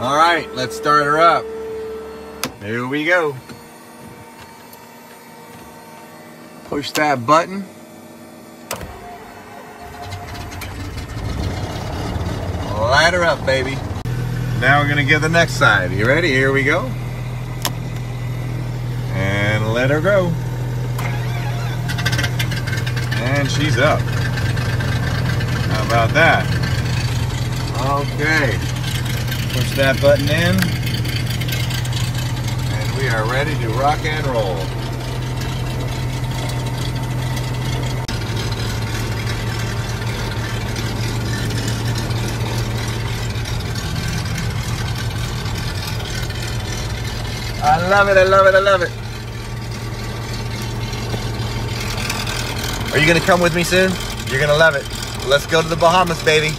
All right, let's start her up. Here we go. Push that button. Light her up, baby. Now we're gonna get the next side. You ready? Here we go. And let her go. And she's up. How about that? Okay. Push that button in. And we are ready to rock and roll. I love it, I love it, I love it. Are you gonna come with me soon? You're gonna love it. Let's go to the Bahamas, baby.